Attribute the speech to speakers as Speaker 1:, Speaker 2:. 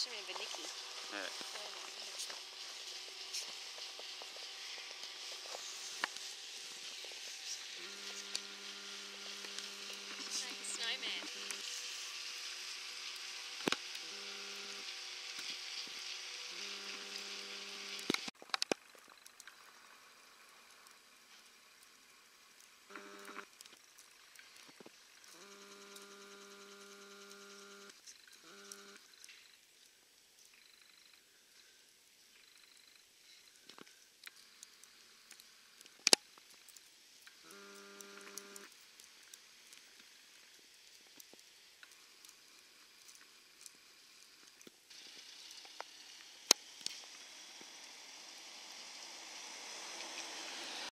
Speaker 1: Başım ve Nikki.
Speaker 2: Evet.